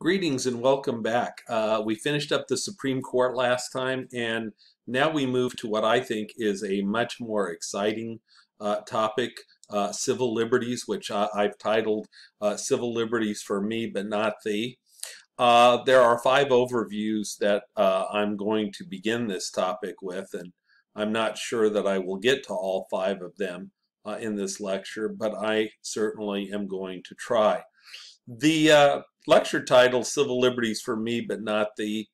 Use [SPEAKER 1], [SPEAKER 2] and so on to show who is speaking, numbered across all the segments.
[SPEAKER 1] Greetings and welcome back. Uh, we finished up the Supreme Court last time and now we move to what I think is a much more exciting uh, topic, uh, civil liberties, which I, have titled uh, Civil Liberties for Me but Not Thee. Uh, there are five overviews that uh, I'm going to begin this topic with and I'm not sure that I will get to all five of them in this lecture, but I certainly am going to try. The lecture title, Civil Liberties for Me But Not Thee,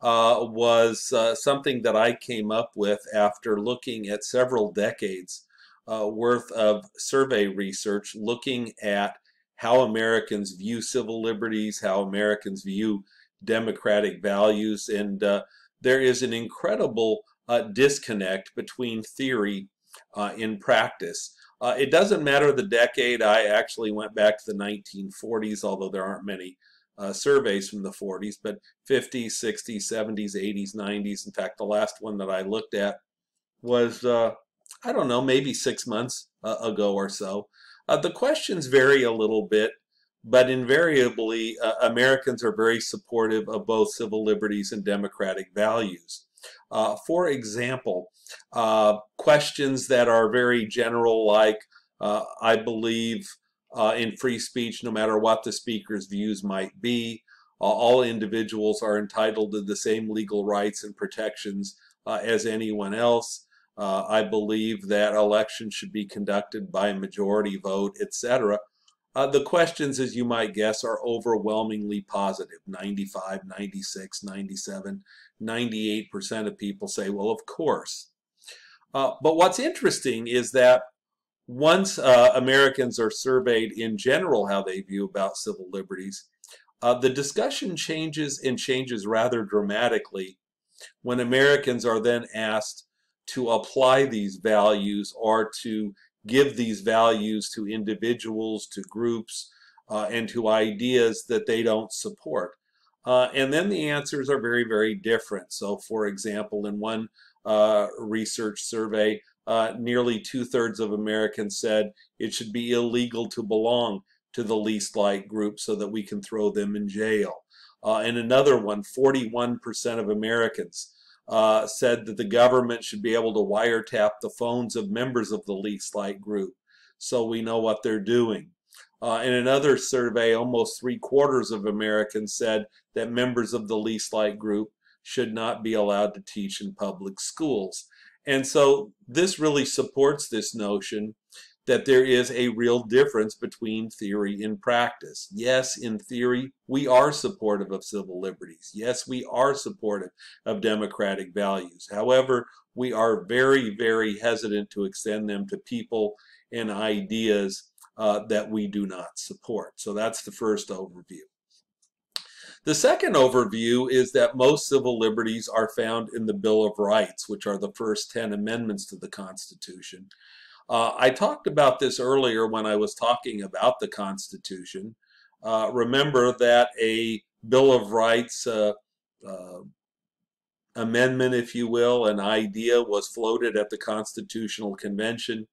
[SPEAKER 1] uh, was uh, something that I came up with after looking at several decades uh, worth of survey research looking at how Americans view civil liberties, how Americans view democratic values, and uh, there is an incredible uh, disconnect between theory in practice. Uh, it doesn't matter the decade. I actually went back to the 1940s, although there aren't many uh, surveys from the 40s, but 50s, 60s, 70s, 80s, 90s. In fact, the last one that I looked at was, uh, I don't know, maybe six months uh, ago or so. Uh, the questions vary a little bit, but invariably, uh, Americans are very supportive of both civil liberties and democratic values. Uh, for example, uh, questions that are very general, like uh, I believe uh, in free speech, no matter what the speaker's views might be. Uh, all individuals are entitled to the same legal rights and protections uh, as anyone else. I believe that elections should be conducted by a majority vote, etc. Uh, the questions, as you might guess, are overwhelmingly positive 95, 96, 97, 98% of people say, well, of course. Uh, but what's interesting is that once uh, Americans are surveyed in general how they view about civil liberties, uh, the discussion changes and changes rather dramatically when Americans are then asked to apply these values or to give these values to individuals, to groups, uh, and to ideas that they don't support. Uh, and then the answers are very, very different. So, for example, in one uh, research survey, uh, nearly two thirds of Americans said it should be illegal to belong to the least liked group so that we can throw them in jail. Uh, and another one, 41% of Americans uh, said that the government should be able to wiretap the phones of members of the least liked group so we know what they're doing. Uh, in another survey, almost three quarters of Americans said that members of the least liked group should not be allowed to teach in public schools. And so this really supports this notion that there is a real difference between theory and practice. Yes, in theory, we are supportive of civil liberties. Yes, we are supportive of democratic values. However, we are very, very hesitant to extend them to people and ideas uh, that we do not support. So that's the first overview. The second overview is that most civil liberties are found in the Bill of Rights, which are the first 10 amendments to the Constitution. Uh, I talked about this earlier when I was talking about the Constitution. Uh, remember that a Bill of Rights uh, uh, amendment, if you will, an idea was floated at the Constitutional Convention,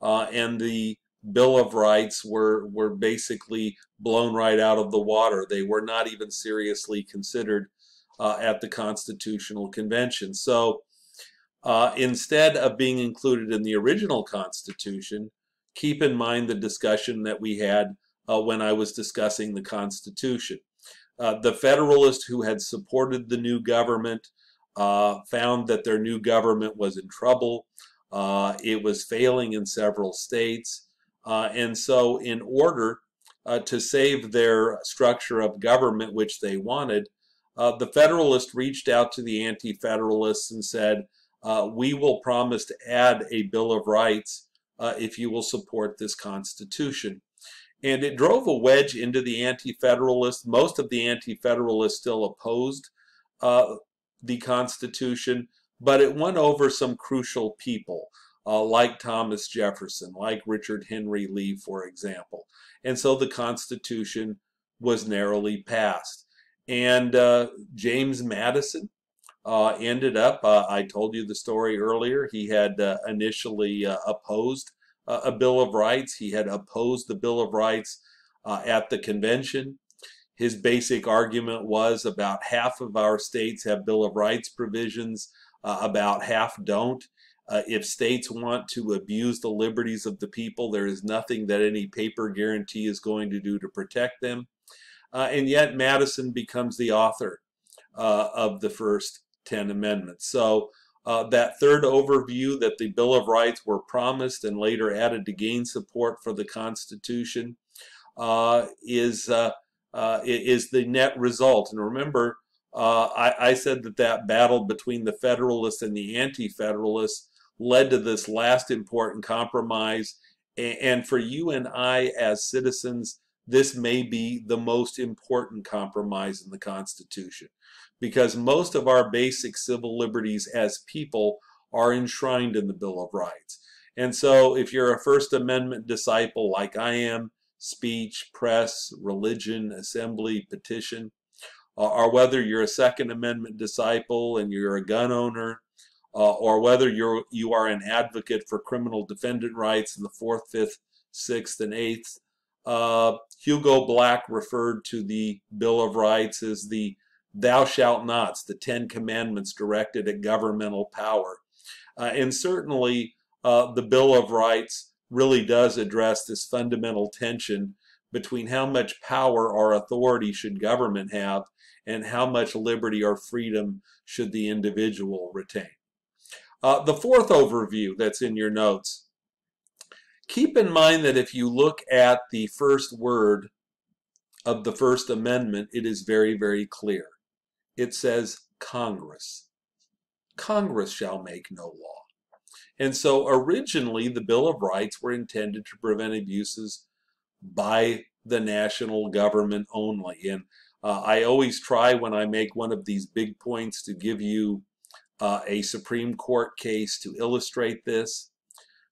[SPEAKER 1] uh, and the Bill of Rights were, were basically blown right out of the water. They were not even seriously considered uh, at the Constitutional Convention. So uh, instead of being included in the original Constitution, keep in mind the discussion that we had uh, when I was discussing the Constitution. Uh, the Federalists who had supported the new government uh, found that their new government was in trouble. Uh, it was failing in several states. Uh, and so in order to save their structure of government, which they wanted, the Federalists reached out to the Anti-Federalists and said, uh, we will promise to add a Bill of Rights uh, if you will support this Constitution. And it drove a wedge into the Anti-Federalists. Most of the Anti-Federalists still opposed uh, the Constitution, but it won over some crucial people. Uh, like Thomas Jefferson, like Richard Henry Lee, for example. And so the Constitution was narrowly passed. And uh, James Madison, uh, ended up, uh, I told you the story earlier, he had uh, initially uh, opposed a Bill of Rights. He had opposed the Bill of Rights at the convention. his basic argument was about half of our states have Bill of Rights provisions, about half don't. Uh, if states want to abuse the liberties of the people, there is nothing that any paper guarantee is going to do to protect them. Uh, and yet Madison becomes the author uh, of the first 10 amendments. So uh, that third overview that the Bill of Rights were promised and later added to gain support for the Constitution uh, is uh, is the net result. And remember, uh, I, I, said that that battle between the Federalists and the Anti-Federalists led to this last important compromise. And, for you and I as citizens, this may be the most important compromise in the Constitution because most of our basic civil liberties as people are enshrined in the Bill of Rights. And so if you're a First Amendment disciple like I am, speech, press, religion, assembly, petition, uh, or whether you're a Second Amendment disciple and you're a gun owner, uh, or whether you're you are an advocate for criminal defendant rights in the Fourth, Fifth, Sixth, and Eighth. Uh, Hugo Black referred to the Bill of Rights as the "Thou shalt nots," the Ten Commandments directed at governmental power, uh, and certainly uh, the Bill of Rights really does address this fundamental tension between how much power or authority should government have and how much liberty or freedom should the individual retain. Uh, the fourth overview that's in your notes, keep in mind that if you look at the first word of the First Amendment, it is very, very clear. It says Congress. Congress shall make no law. And so originally the Bill of Rights were intended to prevent abuses by the national government only. And uh, I always try when I make one of these big points to give you uh, a Supreme Court case to illustrate this.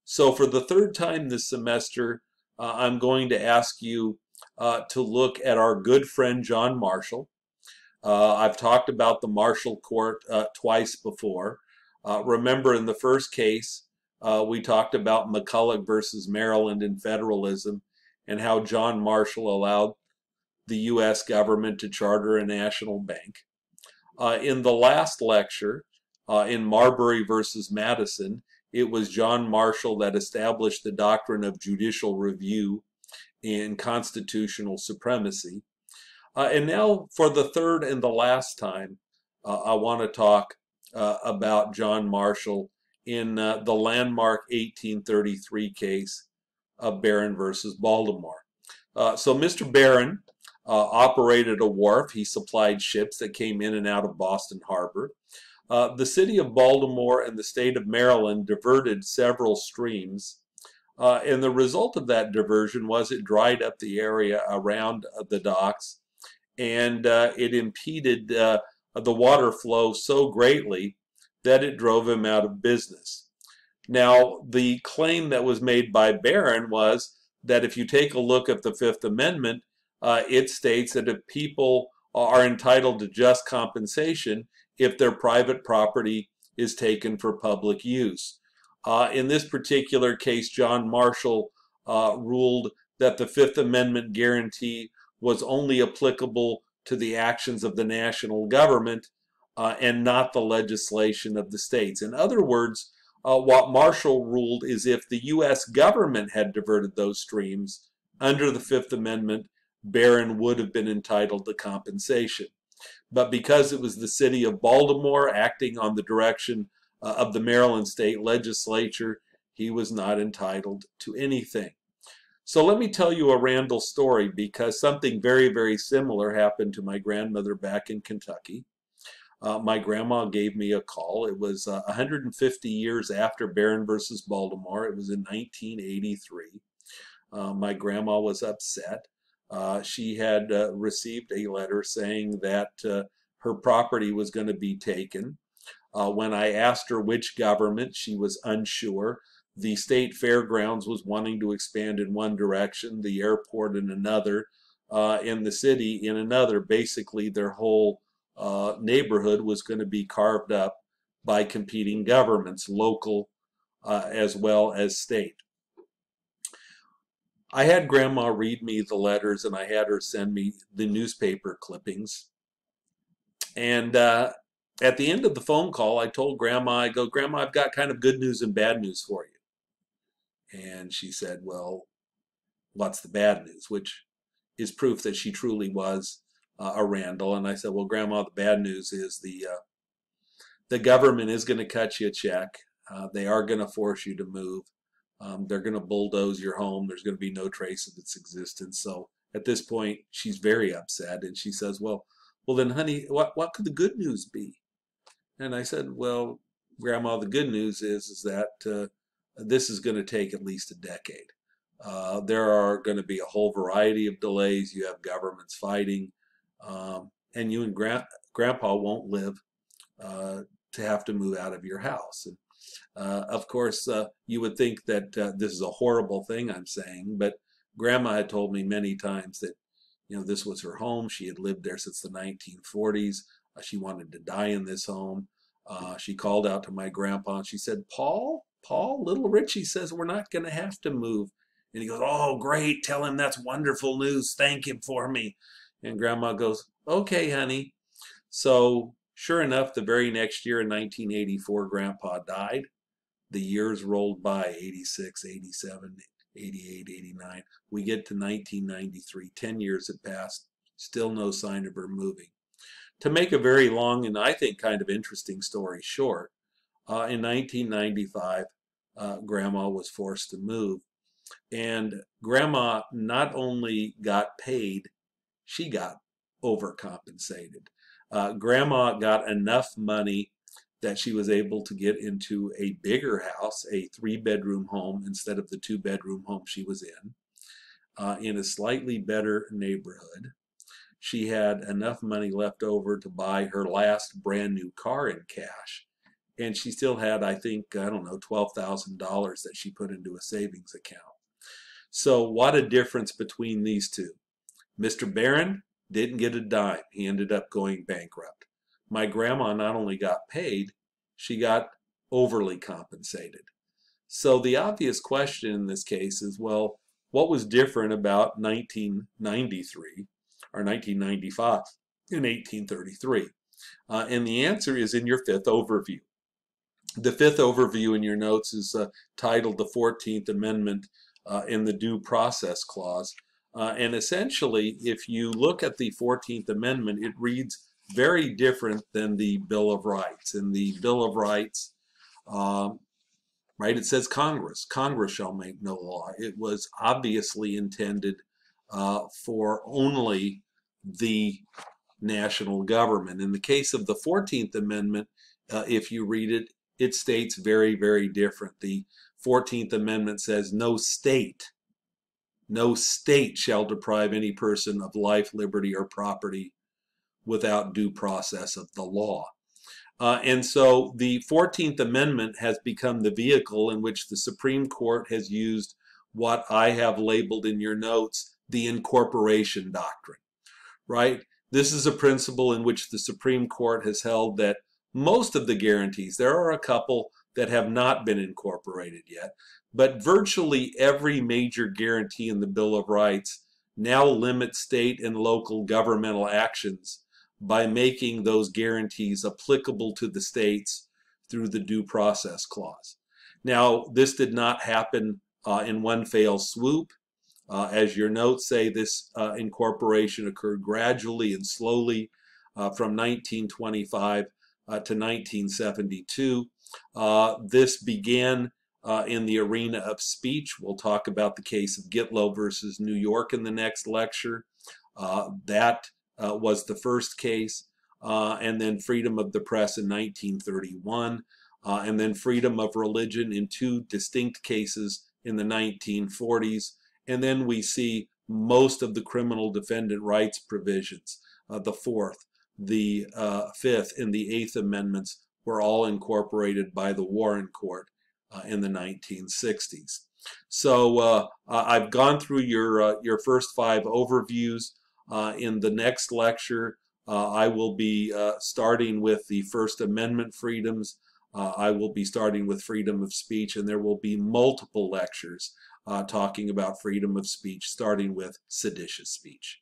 [SPEAKER 1] So for the third time this semester, uh, I'm going to ask you uh, to look at our good friend John Marshall. Uh, I've talked about the Marshall Court uh, twice before. Uh, remember in the first case, we talked about McCulloch versus Maryland and federalism and how John Marshall allowed the U.S. government to charter a national bank. Uh, in the last lecture, uh, in Marbury versus Madison, it was John Marshall that established the doctrine of judicial review and constitutional supremacy. Uh, and now, for the third and the last time, uh, I want to talk uh, about John Marshall in uh, the landmark 1833 case of Barron versus Baltimore. Uh, so Mr. Barron operated a wharf. He supplied ships that came in and out of Boston Harbor. Uh, the city of Baltimore and the state of Maryland diverted several streams. Uh, and the result of that diversion was it dried up the area around the docks and it impeded the water flow so greatly that it drove him out of business. Now, the claim that was made by Barron was that if you take a look at the Fifth Amendment, uh, it states that if people are entitled to just compensation if their private property is taken for public use. Uh, in this particular case, John Marshall uh, ruled that the Fifth Amendment guarantee was only applicable to the actions of the national government uh, and not the legislation of the states. In other words, uh, what Marshall ruled is if the U.S. government had diverted those streams under the Fifth Amendment, Barron would have been entitled to compensation. But because it was the city of Baltimore acting on the direction uh, of the Maryland state legislature, he was not entitled to anything. So let me tell you a Randall story because something very, very similar happened to my grandmother back in Kentucky. Uh, my grandma gave me a call. It was uh, 150 years after Barron versus Baltimore. It was in 1983. Uh, my grandma was upset. Uh, she had uh, received a letter saying that uh, her property was going to be taken. when I asked her which government, she was unsure the state fairgrounds was wanting to expand in one direction, the airport in another, and the city in another. Basically, their whole uh, neighborhood was going to be carved up by competing governments, local uh, as well as state. I had Grandma read me the letters and I had her send me the newspaper clippings. And uh, at the end of the phone call, I told Grandma, I go, Grandma, I've got kind of good news and bad news for you. And she said, Well, what's the bad news? Which is proof that she truly was uh, a Randall. And I said, Well, Grandma, the bad news is the uh, the government is going to cut you a check. Uh, they are going to force you to move. Um, they're going to bulldoze your home. There's going to be no trace of its existence. So at this point, she's very upset, and she says, "Well, well then, honey, what what could the good news be?" And I said, "Well, Grandma, the good news is is that uh, this is going to take at least a decade. Uh, there are going to be a whole variety of delays. You have governments fighting, um, and you and Gra- Grandpa won't live uh, to have to move out of your house." And of course, uh, you would think that uh, this is a horrible thing I'm saying, but Grandma had told me many times that, you know, this was her home. She had lived there since the 1940s. Uh, she wanted to die in this home. Uh, she called out to my grandpa and she said, Paul, Paul, little Richie says we're not going to have to move. And he goes, Oh, great. Tell him that's wonderful news. Thank him for me. And Grandma goes, Okay, honey. So Sure enough, the very next year in 1984, Grandpa died. The years rolled by 86, 87, 88, 89. We get to 1993. 10 years had passed. Still no sign of her moving. To make a very long and I think kind of interesting story short, uh, in 1995, uh, Grandma was forced to move. And Grandma not only got paid, she got overcompensated uh, grandma got enough money that she was able to get into a bigger house, a three bedroom home instead of the two bedroom home she was in, uh, in a slightly better neighborhood. She had enough money left over to buy her last brand new car in cash. And she still had, I think, I don't know, $12,000 that she put into a savings account. So, what a difference between these two. Mr. Barron didn't get a dime. He ended up going bankrupt. My grandma not only got paid, she got overly compensated. So the obvious question in this case is, well, what was different about 1993 or 1995 in 1833? Uh, and the answer is in your fifth overview. The fifth overview in your notes is uh, titled the 14th Amendment uh, in the Due Process Clause. Uh, and essentially, if you look at the 14th Amendment, it reads very different than the Bill of Rights. In the Bill of Rights, um, right, it says Congress. Congress shall make no law. It was obviously intended uh, for only the national government. In the case of the 14th Amendment, uh, if you read it, it states very, very different. The 14th Amendment says no state no state shall deprive any person of life, liberty, or property without due process of the law. Uh, and so the 14th Amendment has become the vehicle in which the Supreme Court has used what I have labeled in your notes the incorporation doctrine, right? This is a principle in which the Supreme Court has held that most of the guarantees, there are a couple that have not been incorporated yet, but virtually every major guarantee in the Bill of Rights now limits state and local governmental actions by making those guarantees applicable to the states through the due process clause. Now, this did not happen uh, in one fell swoop. Uh, as your notes say, this uh, incorporation occurred gradually and slowly uh, from 1925 uh, to 1972. Uh, this began uh, in the arena of speech. We'll talk about the case of Gitlow versus New York in the next lecture. Uh, that uh, was the first case. Uh, and then freedom of the press in 1931. Uh, and then freedom of religion in two distinct cases in the 1940s. And then we see most of the criminal defendant rights provisions, uh, the fourth, the fifth, and the eighth amendments were all incorporated by the Warren Court uh, in the 1960s. So uh, I've gone through your, uh, your first five overviews. in the next lecture, I will be starting with the First Amendment freedoms. I will be starting with freedom of speech, and there will be multiple lectures uh, talking about freedom of speech, starting with seditious speech.